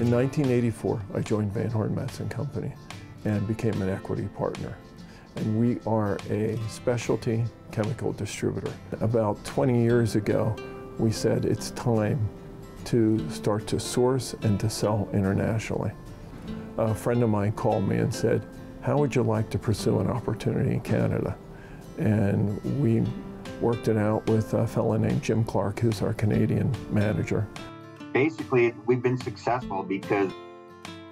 In 1984, I joined Van Horn Metz Company and became an equity partner. And we are a specialty chemical distributor. About 20 years ago, we said it's time to start to source and to sell internationally. A friend of mine called me and said, how would you like to pursue an opportunity in Canada? And we worked it out with a fellow named Jim Clark, who's our Canadian manager. Basically, we've been successful because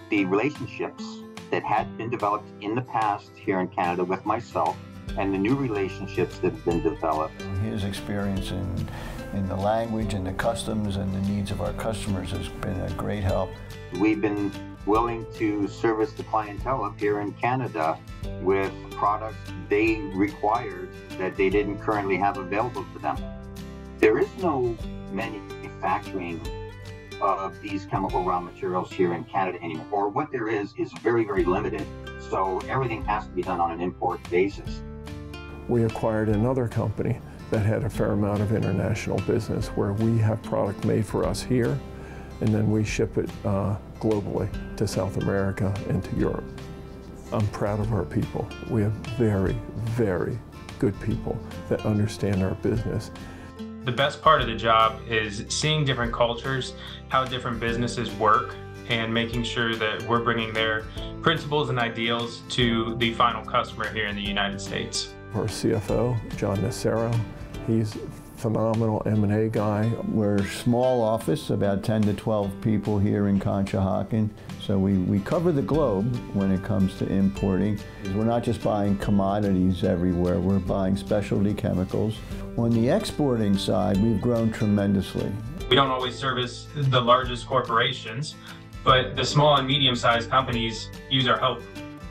the relationships that had been developed in the past here in Canada with myself and the new relationships that have been developed. His experience in, in the language and the customs and the needs of our customers has been a great help. We've been willing to service the clientele up here in Canada with products they required that they didn't currently have available to them. There is no manufacturing of these chemical raw materials here in Canada anymore. Or what there is is very, very limited. So everything has to be done on an import basis. We acquired another company that had a fair amount of international business where we have product made for us here and then we ship it uh, globally to South America and to Europe. I'm proud of our people. We have very, very good people that understand our business. The best part of the job is seeing different cultures, how different businesses work, and making sure that we're bringing their principles and ideals to the final customer here in the United States. Our CFO, John Nacero, he's phenomenal M&A guy. We're a small office, about 10 to 12 people here in Conshohocken. So we, we cover the globe when it comes to importing. We're not just buying commodities everywhere, we're buying specialty chemicals. On the exporting side, we've grown tremendously. We don't always service the largest corporations, but the small and medium-sized companies use our help.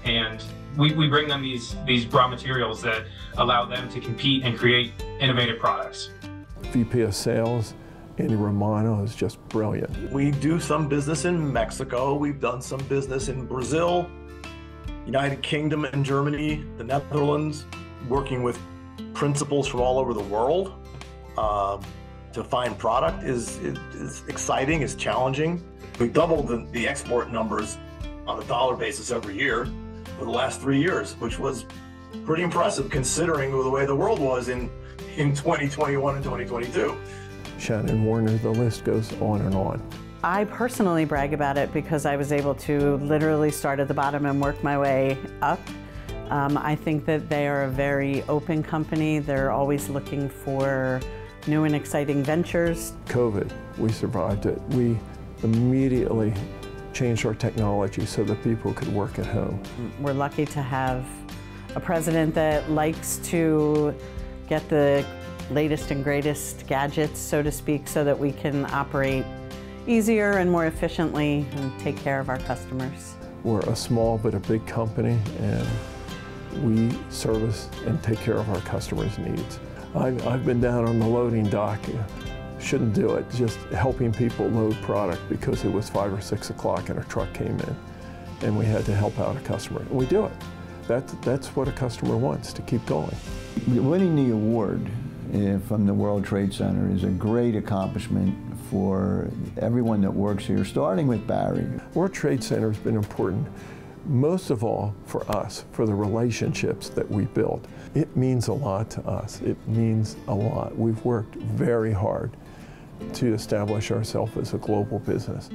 And we, we bring them these, these raw materials that allow them to compete and create innovative products. VP of Sales, Andy Romano is just brilliant. We do some business in Mexico. We've done some business in Brazil, United Kingdom and Germany, the Netherlands, working with principals from all over the world. Uh, to find product is, is, exciting, is challenging. We doubled the, the export numbers on a dollar basis every year for the last three years, which was pretty impressive considering the way the world was in, in 2021 and 2022. Shannon Warner, the list goes on and on. I personally brag about it because I was able to literally start at the bottom and work my way up. Um, I think that they are a very open company. They're always looking for new and exciting ventures. COVID, we survived it. We immediately changed our technology so that people could work at home. We're lucky to have a president that likes to get the latest and greatest gadgets, so to speak, so that we can operate easier and more efficiently and take care of our customers. We're a small but a big company and we service and take care of our customers' needs. I've, I've been down on the loading dock shouldn't do it, just helping people load product because it was five or six o'clock and a truck came in and we had to help out a customer. We do it. That, that's what a customer wants, to keep going. Winning the award uh, from the World Trade Center is a great accomplishment for everyone that works here, starting with Barry. World Trade Center has been important, most of all for us, for the relationships that we build. It means a lot to us. It means a lot. We've worked very hard to establish ourselves as a global business.